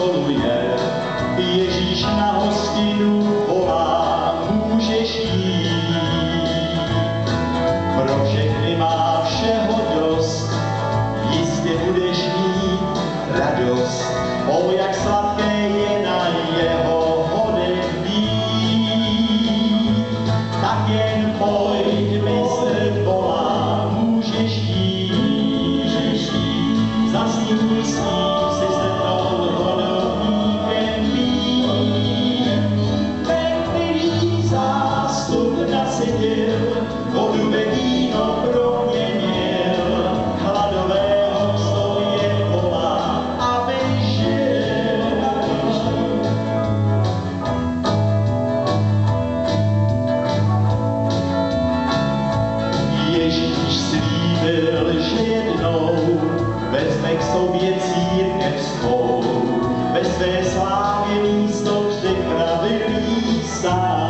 stolu je Ježíš na hostinu. seděl, vodu ve víno proměnil, hladového stoje volá, aby žil, aby žil. Ježíš slíbil, že jednou vezme k sobě církev svou, ve své slávě místo vždy pravý sám.